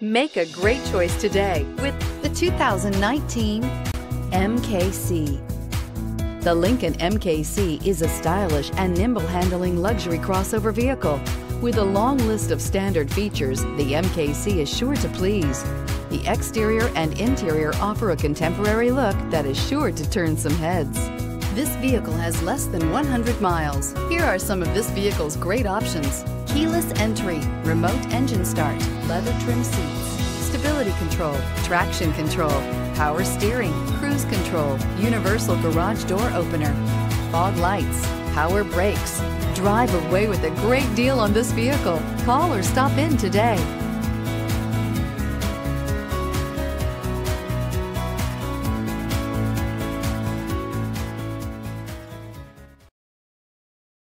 Make a great choice today with the 2019 MKC. The Lincoln MKC is a stylish and nimble handling luxury crossover vehicle. With a long list of standard features, the MKC is sure to please. The exterior and interior offer a contemporary look that is sure to turn some heads. This vehicle has less than 100 miles. Here are some of this vehicle's great options. Keyless entry, remote engine start, leather trim seats, stability control, traction control, power steering, cruise control, universal garage door opener, fog lights, power brakes. Drive away with a great deal on this vehicle. Call or stop in today.